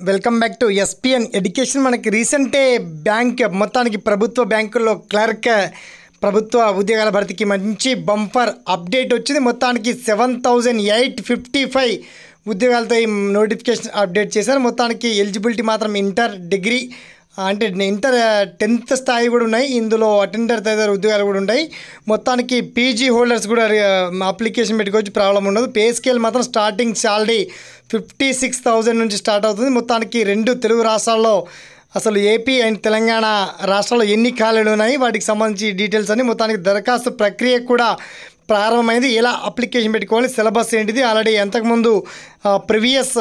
Welcome back to SPN education మనకి రీసెంటే bank మొత్తానికి ప్రభుత్వ బ్యాంకుల్లో క్లర్క్ ప్రభుత్వ ఉద్యోగాల భర్తీకి మంచి బంపర్ అప్డేట్ వచ్చింది. మొత్తానికి seven thousand eight fifty five ఉద్యోగాలతో ఈ నోటిఫికేషన్ అప్డేట్ చేశారు. మొత్తానికి ఎలిజిబిలిటీ మాత్రం ఇంటర్ డిగ్రీ అంటే ఇంటర్ టెన్త్ స్థాయి కూడా ఉన్నాయి. ఇందులో అటెండర్ తదితర ఉద్యోగాలు కూడా ఉంటాయి మొత్తానికి పీజీ హోల్డర్స్ కూడా అప్లికేషన్ పెట్టుకోవచ్చు. ప్రాబ్లం ఉండదు. పే స్కేల్ మాత్రం starting salary fifty six thousand నుంచి స్టార్ట్ అవుతుంది. మొత్తానికి రెండు తెలుగు రాష్ట్రాల్లో అసలు ఏపీ అండ్ తెలంగాణ రాష్ట్రాల్లో ఎన్ని ఖాళీలు ఉన్నాయి? వాటికి సంబంధించి డీటెయిల్స్ అని మొత్తానికి దరఖాస్తు ప్రక్రియ కూడా ప్రారంభమైంది. ఎలా అప్లికేషన్ పెట్టుకోవాలి సిలబస్ ఏంటిది ఆల్రెడీ ఎంతకుముందు ప్రీవియస్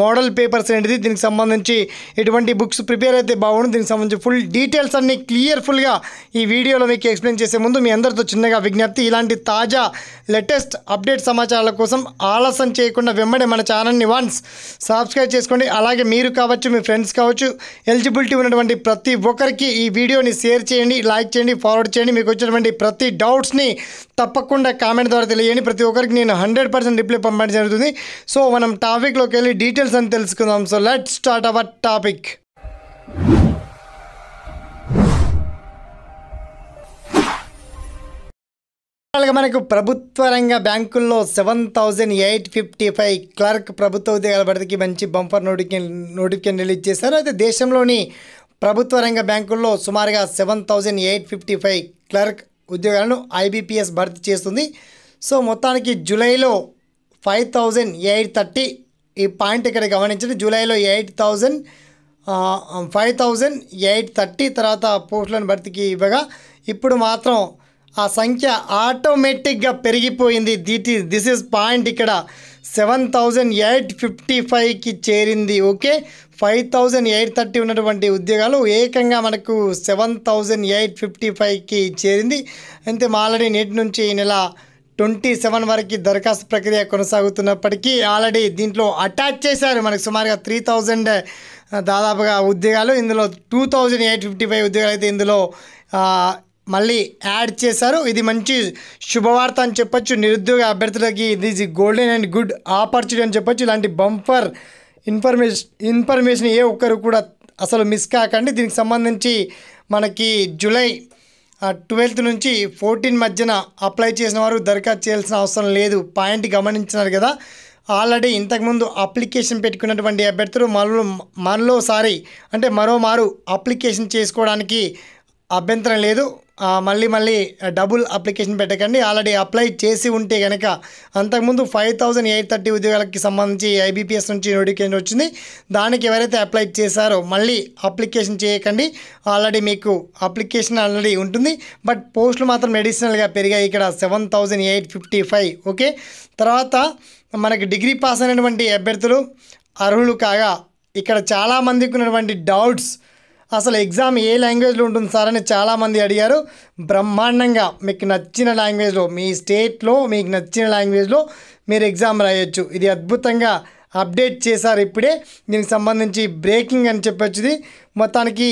మోడల్ పేపర్స్ ఏంటిది దీనికి సంబంధించి ఎటువంటి బుక్స్ ప్రిపేర్ అయితే బాగుండు. దీనికి సంబంధించి ఫుల్ డీటెయిల్స్ అన్ని క్లియర్ఫుల్గా ఈ వీడియోలో మీకు ఎక్స్ప్లెయిన్ చేసే ముందు మీ అందరితో చిన్నగా విజ్ఞప్తి. ఇలాంటి తాజా లేటెస్ట్ అప్డేట్ సమాచారాల కోసం ఆలస్యం చేయకుండా వెంబడే మన ఛానల్ని వన్స్ సబ్స్క్రైబ్ చేసుకోండి. అలాగే మీరు కావచ్చు మీ ఫ్రెండ్స్ కావచ్చు ఎలిజిబిలిటీ ఉన్నటువంటి ప్రతి ఒక్కరికి ఈ వీడియోని షేర్ చేయండి లైక్ చేయండి ఫార్వర్డ్ చేయండి. మీకు వచ్చినటువంటి ప్రతి డౌట్స్ని తప్పకుండా కామెంట్ ద్వారా తెలియని ప్రతి ఒక్కరికి నేను హండ్రెడ్ పర్సెంట్ రిప్లై పంపడం జరుగుతుంది. సో మనం టాపిక్లోకి వెళ్ళి డీటెయిల్స్ అని తెలుసుకుందాం. So let start our topic. మనకు ప్రభుత్వ రంగ బ్యాంకుల్లో seven thousand eight fifty five clerk ప్రభుత్వ ఉద్యోగాల భర్తీకి మంచి బంపర్ నోటిఫికేషన్ నోటిఫికేషన్ రిలీజ్ చేశారు. అయితే దేశంలోని ప్రభుత్వ రంగ బ్యాంకుల్లో సుమారుగా seven thousand eight fifty five clerk ఉద్యోగాలను ఐబీపీఎస్ భర్తీ చేస్తుంది. సో మొత్తానికి జూలైలో ఫైవ్ థౌజండ్ ఎయిట్ థర్టీ ఈ పాయింట్ ఇక్కడ గమనించండి. జూలైలో eight thousand five thousand eight thirty తర్వాత పోస్టులను భర్తీకి ఇవ్వగా ఇప్పుడు మాత్రం ఆ సంఖ్య ఆటోమేటిక్గా పెరిగిపోయింది. That is this is point ఇక్కడ. సెవెన్ థౌజండ్ ఎయిట్ ఫిఫ్టీ ఫైవ్కి చేరింది okay? Five thousand eight thirty ఉన్నటువంటి ఉద్యోగాలు ఏకంగా మనకు సెవెన్ థౌజండ్ ఎయిట్ ఫిఫ్టీ ఫైవ్కి చేరింది. అంతే ఆల్రెడీ నేటి నుంచి ఈ నెల ట్వంటీ సెవెన్ వరకు దరఖాస్తు ప్రక్రియ కొనసాగుతున్నప్పటికీ ఆల్రెడీ దీంట్లో అటాచ్ చేశారు మనకు సుమారుగా త్రీ థౌజండ్ దాదాపుగా ఉద్యోగాలు. ఇందులో two thousand eight fifty five ఉద్యోగాలు అయితే ఇందులో మళ్ళీ యాడ్ చేశారు. ఇది మంచి శుభవార్త అని చెప్పొచ్చు. నిరుద్యోగ అభ్యర్థులకి ఇది is golden and good opportunity అని చెప్పొచ్చు. ఇలాంటి బంపర్ ఇన్ఫర్మేషన్ ఇన్ఫర్మేషన్ ఏ ఒక్కరు కూడా అసలు మిస్ కాకండి. దీనికి సంబంధించి మనకి జూలై ట్వెల్త్ నుంచి ఫోర్టీన్ మధ్యన అప్లై చేసిన వారు దరఖాస్తు చేయాల్సిన అవసరం లేదు. పాయింట్ గమనించినారు కదా. ఆల్రెడీ ఇంతకుముందు అప్లికేషన్ పెట్టుకున్నటువంటి అభ్యర్థులు మరో మరోసారి అంటే మరోమారు అప్లికేషన్ చేసుకోవడానికి అభ్యంతరం లేదు. మళ్ళీ మళ్ళీ డబుల్ అప్లికేషన్ పెట్టకండి. ఆల్రెడీ అప్లై చేసి ఉంటే కనుక అంతకుముందు ఫైవ్ థౌజండ్ ఎయిట్ థర్టీ ఉద్యోగాలకి సంబంధించి ఐబీపీఎస్ నుంచి నోటిఫికేషన్ వచ్చింది. దానికి ఎవరైతే అప్లై చేశారో మళ్ళీ అప్లికేషన్ చేయకండి. ఆల్రెడీ మీకు అప్లికేషన్ ఆల్రెడీ ఉంటుంది. బట్ పోస్టులు మాత్రం అడిషనల్గా పెరిగాయి. ఇక్కడ seven thousand eight fifty five okay తర్వాత మనకి డిగ్రీ పాస్ అయినటువంటి అభ్యర్థులు అర్హులు కాగా ఇక్కడ చాలామందికి ఉన్నటువంటి డౌట్స్ అసలు ఎగ్జామ్ ఏ లాంగ్వేజ్లో ఉంటుంది సార్ అని చాలామంది అడిగారు. బ్రహ్మాండంగా మీకు నచ్చిన లాంగ్వేజ్లో మీ స్టేట్లో మీకు నచ్చిన లాంగ్వేజ్లో మీరు ఎగ్జామ్ రాయొచ్చు. ఇది అద్భుతంగా అప్డేట్ చేశారు ఇప్పుడే. దీనికి సంబంధించి బ్రేకింగ్ అని చెప్పొచ్చు ఇది మొత్తానికి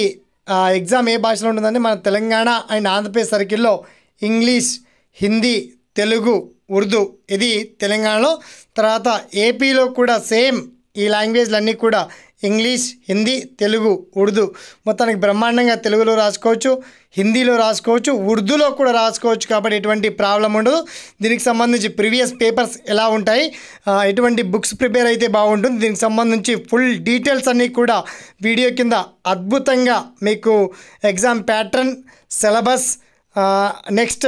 ఎగ్జామ్ ఏ భాషలో ఉంటుందంటే మన తెలంగాణ అండ్ ఆంధ్రప్రదేశ్ సర్కిల్లో ఇంగ్లీష్ హిందీ తెలుగు ఉర్దూ ఇది తెలంగాణలో. తర్వాత ఏపీలో కూడా సేమ్ ఈ లాంగ్వేజ్లన్నీ కూడా ఇంగ్లీష్ హిందీ తెలుగు ఉర్దూ. మొత్తానికి బ్రహ్మాండంగా తెలుగులో రాసుకోవచ్చు హిందీలో రాసుకోవచ్చు ఉర్దూలో కూడా రాసుకోవచ్చు కాబట్టి ఎటువంటి ప్రాబ్లం ఉండదు. దీనికి సంబంధించి ప్రీవియస్ పేపర్స్ ఎలా ఉంటాయి? ఎటువంటి బుక్స్ ప్రిపేర్ అయితే బాగుంటుంది. దీనికి సంబంధించి ఫుల్ డీటెయిల్స్ అన్నీ కూడా వీడియో కింద అద్భుతంగా మీకు exam pattern syllabus next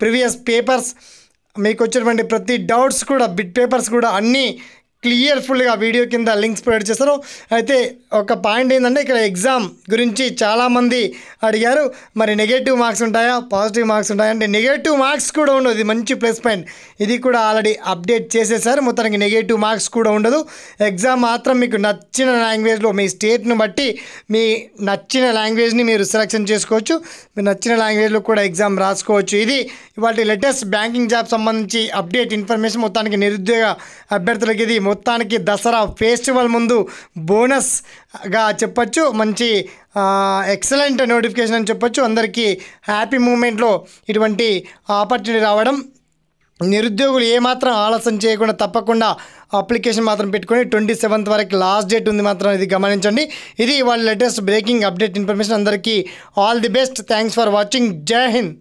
previous papers మీకు వచ్చినటువంటి ప్రతి డౌట్స్ కూడా బిట్ పేపర్స్ కూడా అన్నీ క్లియర్ఫుల్గా వీడియో కింద లింక్స్ ప్రొవైడ్ చేస్తారు అయితే ఒక పాయింట్ ఏంటంటే ఇక్కడ ఎగ్జామ్ గురించి చాలామంది అడిగారు. మరి నెగటివ్ మార్క్స్ ఉంటాయా? పాజిటివ్ మార్క్స్ ఉంటాయా? అంటే నెగటివ్ మార్క్స్ కూడా ఉండదు. ఇది మంచి ప్లస్ పాయింట్. ఇది కూడా ఆల్రెడీ అప్డేట్ చేసేసారు. మొత్తానికి నెగటివ్ మార్క్స్ కూడా ఉండదు. ఎగ్జామ్ మాత్రం మీకు నచ్చిన లాంగ్వేజ్లో మీ స్టేట్ను బట్టి మీ నచ్చిన లాంగ్వేజ్ని మీరు సెలెక్షన్ చేసుకోవచ్చు. మీ నచ్చిన లాంగ్వేజ్లో కూడా ఎగ్జామ్ రాసుకోవచ్చు. ఇది ఇవాటి లేటెస్ట్ బ్యాంకింగ్ జాబ్ సంబంధించి అప్డేట్ ఇన్ఫర్మేషన్ మొత్తానికి నిరుద్యోగ అభ్యర్థులకి ఇది మొత్తానికి దసరా ఫెస్టివల్ ముందు బోనస్గా చెప్పచ్చు. మంచి ఎక్సలెంట్ నోటిఫికేషన్ అని చెప్పొచ్చు. అందరికీ హ్యాపీ మూమెంట్లో ఇటువంటి ఆపర్చునిటీ రావడం. నిరుద్యోగులు ఏమాత్రం ఆలస్యం చేయకుండా తప్పకుండా అప్లికేషన్ మాత్రం పెట్టుకొని ట్వంటీ సెవెంత్ వరకు లాస్ట్ డేట్ ఉంది మాత్రం ఇది గమనించండి. ఇది వాళ్ళ లేటెస్ట్ బ్రేకింగ్ అప్డేట్ ఇన్ఫర్మేషన్ అందరికీ all the best thanks for watching Jai Hind